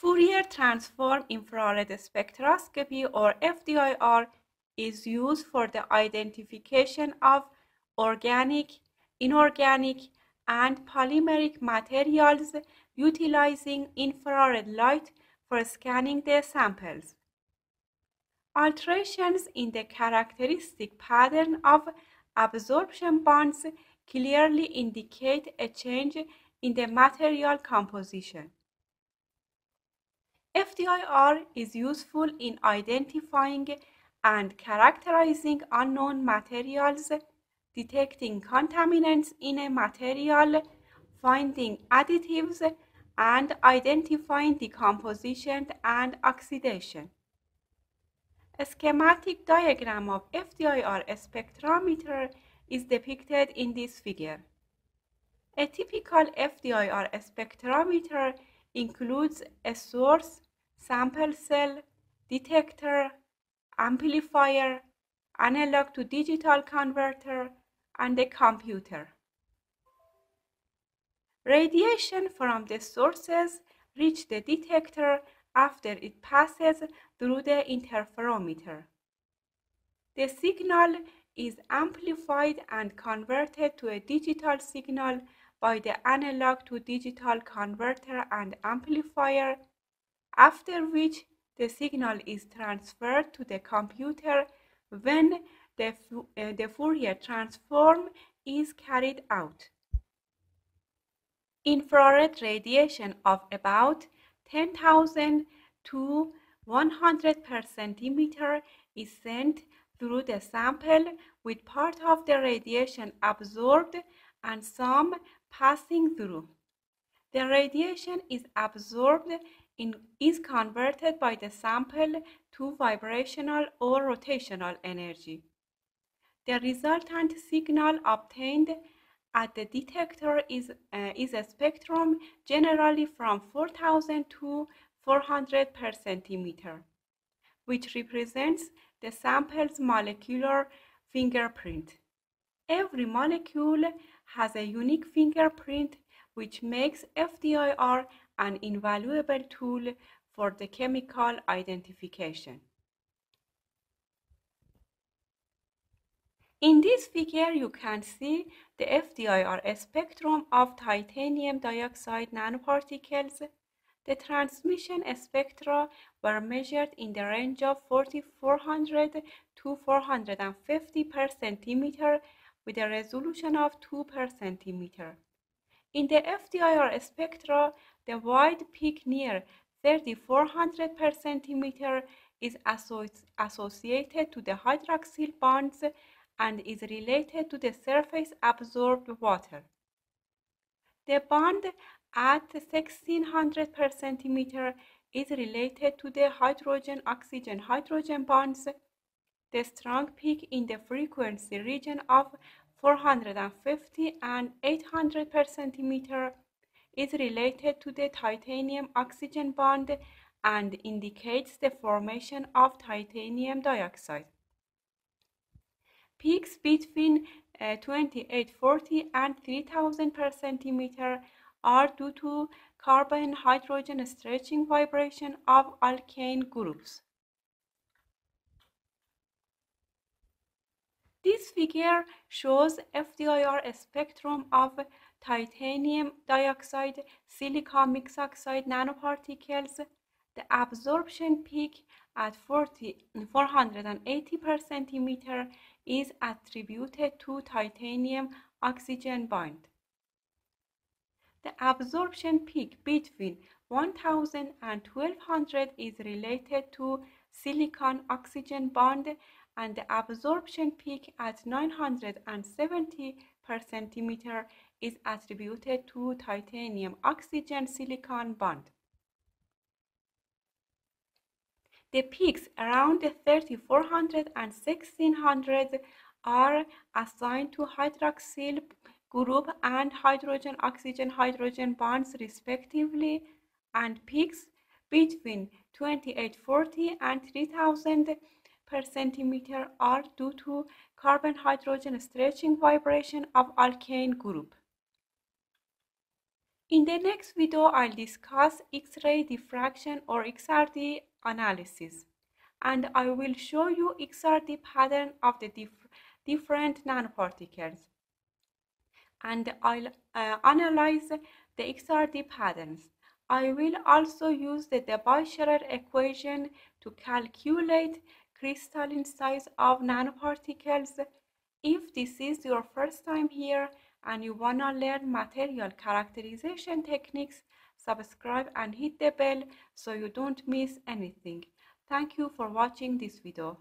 Fourier transform infrared spectroscopy or FTIR is used for the identification of organic, inorganic, and polymeric materials utilizing infrared light for scanning the samples. Alterations in the characteristic pattern of absorption bands clearly indicate a change in the material composition. FTIR is useful in identifying and characterizing unknown materials, detecting contaminants in a material, finding additives, and identifying decomposition and oxidation. A schematic diagram of FTIR spectrometer is depicted in this figure. A typical FTIR spectrometer includes a source, sample cell, detector, amplifier, analog to digital converter, and a computer. Radiation from the sources reach the detector after it passes through the interferometer. The signal is amplified and converted to a digital signal by the analog to digital converter and amplifier, after which the signal is transferred to the computer when the, uh, the Fourier transform is carried out. Infrared radiation of about 10,000 to 100 per centimeter is sent through the sample with part of the radiation absorbed and some passing through. The radiation is absorbed in, is converted by the sample to vibrational or rotational energy. The resultant signal obtained at the detector is, uh, is a spectrum generally from 4000 to 400 per centimeter, which represents the sample's molecular fingerprint. Every molecule has a unique fingerprint which makes FTIR an invaluable tool for the chemical identification. In this figure, you can see the FTIR spectrum of titanium dioxide nanoparticles. The transmission spectra were measured in the range of 4400 to 450 per centimeter with a resolution of 2 per centimeter. In the FTIR spectra, the wide peak near 3400 per centimeter is associated to the hydroxyl bonds and is related to the surface absorbed water. The bond at 1600 per centimeter is related to the hydrogen-oxygen-hydrogen bonds. The strong peak in the frequency region of 450 and 800 per centimeter is related to the titanium-oxygen bond and indicates the formation of titanium dioxide. Peaks between uh, 2840 and 3000 per centimeter are due to carbon-hydrogen stretching vibration of alkane groups. This figure shows FTIR spectrum of titanium dioxide silica mixed oxide nanoparticles. The absorption peak at 40, 480 per centimeter is attributed to titanium oxygen bond. The absorption peak between 1000 and 1200 is related to silicon oxygen bond and the absorption peak at 970 per centimeter is attributed to titanium oxygen silicon bond. The peaks around 3400 and 1600 are assigned to hydroxyl group and hydrogen oxygen hydrogen bonds respectively and peaks between 2840 and 3000 per centimeter are due to carbon hydrogen stretching vibration of alkane group. In the next video, I'll discuss X-ray diffraction or XRD analysis and I will show you XRD pattern of the dif different nanoparticles and I'll uh, analyze the XRD patterns. I will also use the Debye-Scherrer equation to calculate crystalline size of nanoparticles. If this is your first time here and you wanna learn material characterization techniques, subscribe and hit the bell so you don't miss anything. Thank you for watching this video.